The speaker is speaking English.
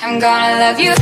I'm gonna love you.